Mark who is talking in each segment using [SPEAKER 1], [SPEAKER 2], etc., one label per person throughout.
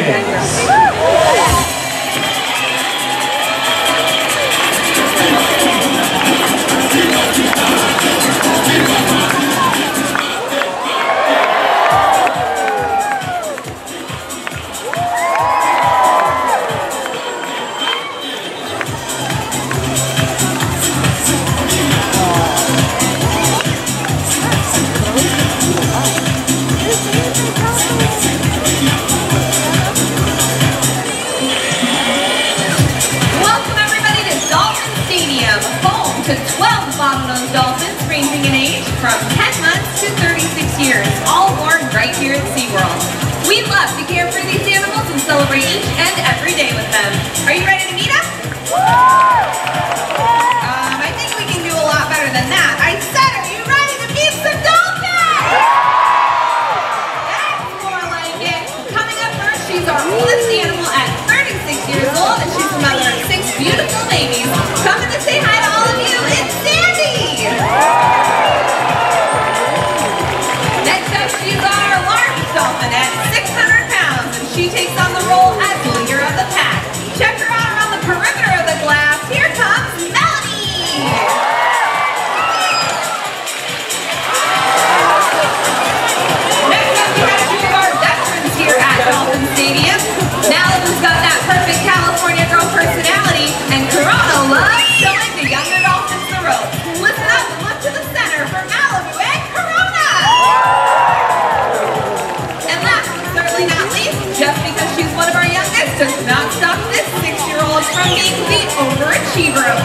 [SPEAKER 1] Amén. To 12 bottlenose dolphins ranging in age from 10 months to 36 years, all born right here at SeaWorld. We love to care for these animals and celebrate each and every day with them. Are you ready to meet us? Um, I think we can do a lot better than that. I said, are you ready to meet some dolphins? That's more like it. Coming up first, she's our oldest animal at 36 years old, and she's the mother of six beautiful babies. Coming to say hi just because she's one of our youngest does not stop this six-year-old from being the overachiever of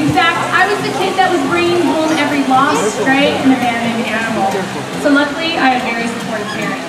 [SPEAKER 1] In
[SPEAKER 2] fact, I was the kid that was bringing home every lost, stray, and abandoned animal. So luckily, I had very supportive parents.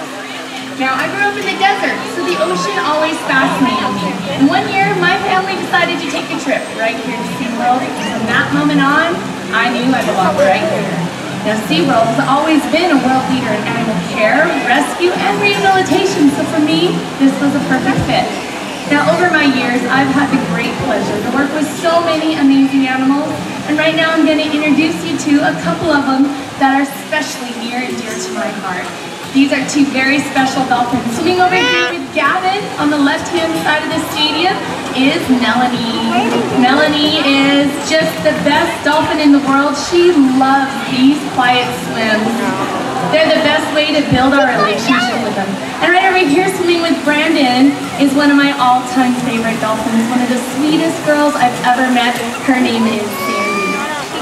[SPEAKER 2] Now, I grew up in the desert, so the ocean always fascinated me. And one year, my family decided to take a trip right here to SeaWorld, from that moment on, I knew I belonged right here. Now, SeaWorld has always been a world leader in animal care, rescue, and rehabilitation, so for me, this was a perfect fit. Now, over my years, I've had the great pleasure to work with so many amazing animals, and right now I'm going to introduce you to a couple of them that are especially near and dear to my heart. These are two very special dolphins. Swimming over here with Gavin on the left-hand side of the stadium is Melanie. Melanie is just the best dolphin in the world. She loves these quiet swims. They're the best way to build our relationship with them. And right over here swimming with Brandon is one of my all-time favorite dolphins, one of the sweetest girls I've ever met. Her name is Sandy.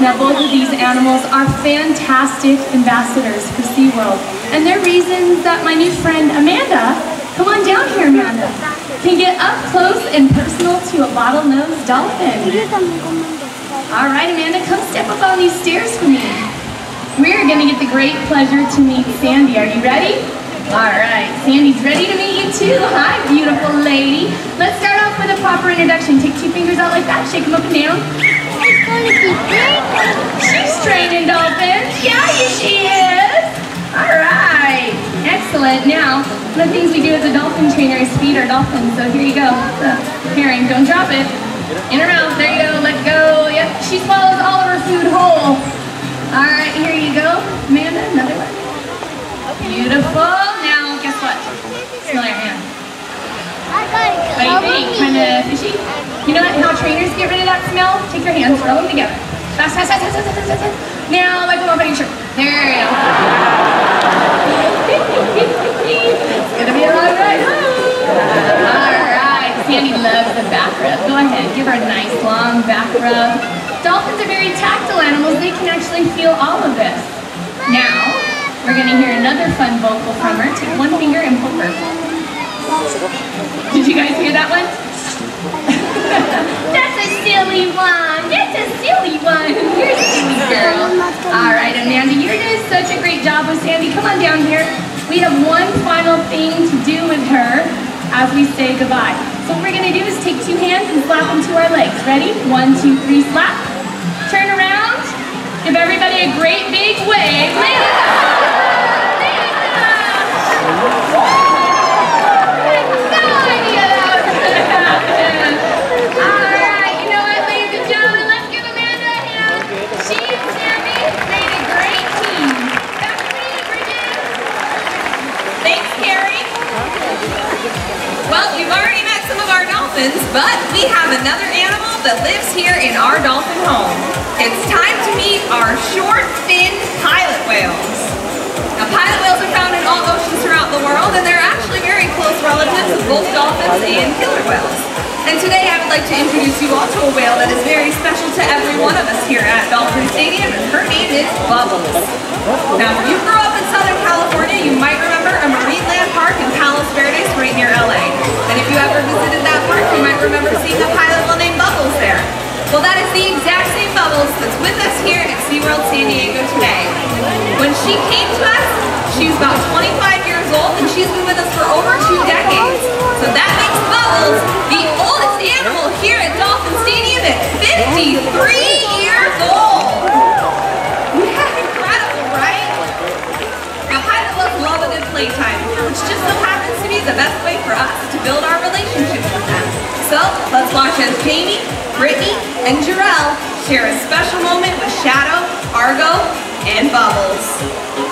[SPEAKER 2] Now both of these animals are fantastic ambassadors for SeaWorld. And they're reasons that my new friend Amanda, come on down here Amanda, can get up close and personal to a bottlenose dolphin. All right, Amanda, come step up on these stairs for me. We're gonna get the great pleasure to meet Sandy. Are you ready? All right, Sandy's ready to meet you too. Hi, beautiful lady. Let's start off with a proper introduction. Take two fingers out like that, shake them up and down. She's training dolphins. Yeah, she is. All right, excellent. Now, one of the things we do as a dolphin trainer is feed our dolphins. So here you go. Herring, don't drop it. In her mouth, there you go, let go. Yep, she swallows all of her food whole. All right, here you go. Amanda, another one. Beautiful. Now, guess what? Smell your hand. What do you think? Kind of fishy? You know how trainers get rid of that smell? Take your hands, rub them together. Fast, fast, fast, fast, fast, fast, fast. Now, wipe them off on your shirt. There you go. it's gonna be a long ride home. All right, Sandy loves the back rub. Go ahead, give her a nice long back rub. Dolphins are very tactile animals. They can actually feel all of this. Now, we're gonna hear another fun vocal from her. Take one finger and poke her. Did you guys hear that one? That's a silly one. That's a silly one. You're a silly girl. All right, Amanda, you're doing such a great job with Sandy. Come on down here. We have one final thing to do with her as we say goodbye. So what we're gonna do is take two hands and slap them to our legs. Ready? One, two, three, slap. Turn around. Give everybody a great big wave. Alright, you know what, ladies and gentlemen, let's give Amanda a hand. She and Tammy made a great team.
[SPEAKER 1] Thanks, Carrie. Well, you've already met some of our dolphins, but we have another animal that lives here in our dolphin home. It's time to meet our short-finned pilot whales. Now, pilot whales are found in all oceans throughout the world, and they're actually very close relatives of both dolphins and killer whales. And today I would like to introduce you all to a whale that is very special to every one of us here at Dolphin Stadium, and her name is Bubbles. Now, if you grew up in Southern California, you might remember a marine Marineland Park in Palos Verdes right near LA. And if you ever visited that park, you might remember seeing a pilot whale named Bubbles there. Well, that is the exact same Bubbles she came to us, she was about 25 years old, and she's been with us for over two decades. So that makes Bubbles the oldest animal here at Dolphin Stadium at 53 years old. Yeah, incredible, right? Now, Pilot love a good playtime, which just so happens to be the best way for us to build our relationship with them. So let's watch as Jamie, Brittany, and Jarrell share a special moment with Shadow, Argo, and Bubbles.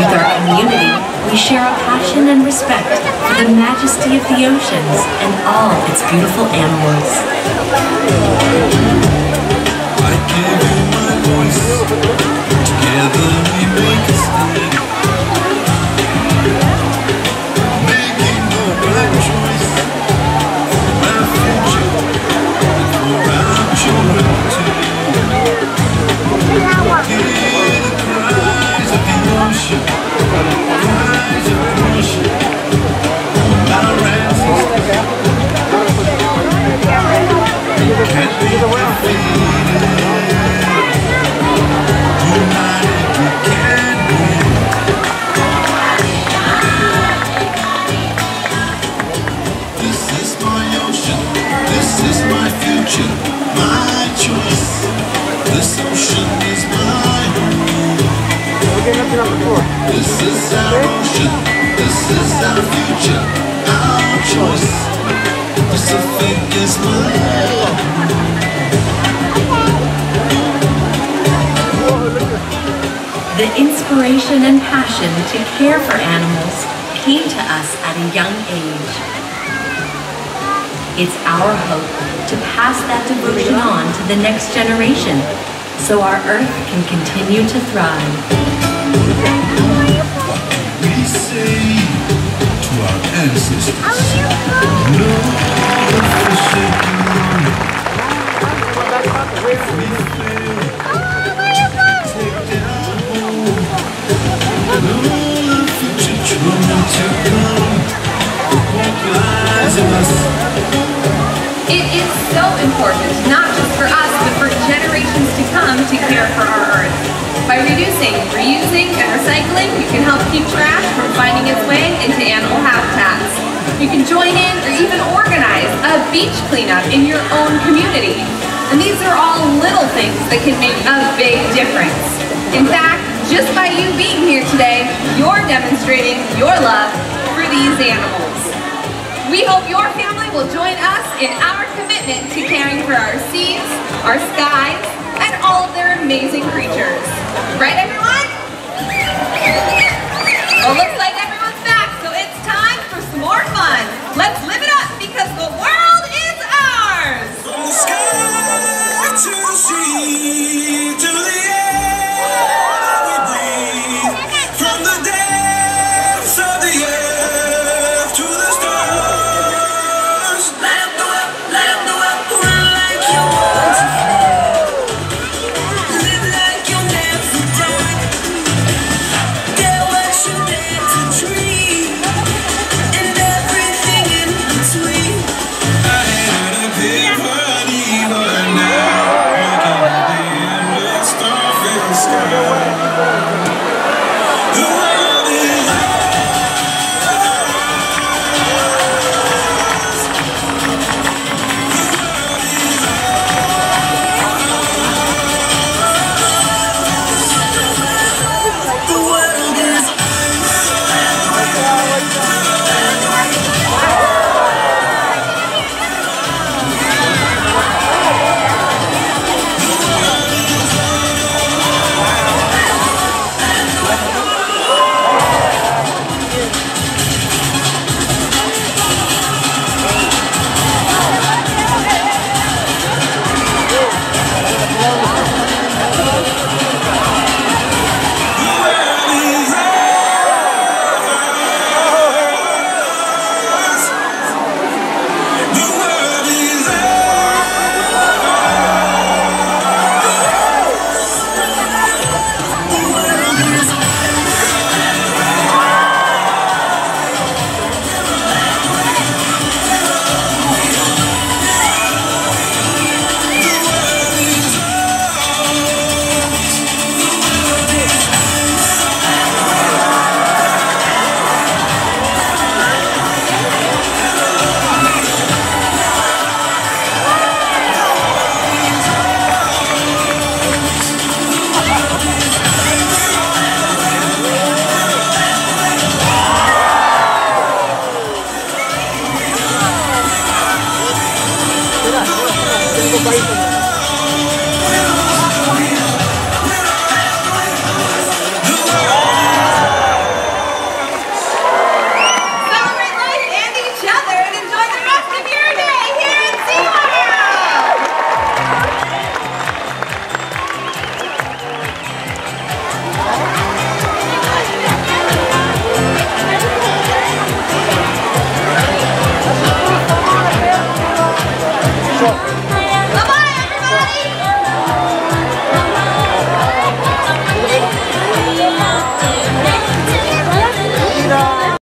[SPEAKER 3] With our community, we share a passion and respect for the majesty of the oceans and all its beautiful animals.
[SPEAKER 4] I give you my voice. Together we make a stand. My choice. This ocean is. This is our ocean. This is our future. Our choice. Pacific is.
[SPEAKER 3] The inspiration and passion to care for animals came to us at a young age. It's our hope to pass that devotion on to the next generation so our earth can continue to thrive.
[SPEAKER 4] We say to our ancestors, no forsaken to
[SPEAKER 1] care for our Earth. By reducing, reusing, and recycling, you can help keep trash from finding its way into animal habitats. You can join in or even organize a beach cleanup in your own community. And these are all little things that can make a big difference. In fact, just by you being here today, you're demonstrating your love for these animals. We hope your family will join us in our commitment to caring for our seas, our skies, and all of their amazing creatures. Right, everyone? Well, looks like everyone's back, so it's time for some more fun. Let's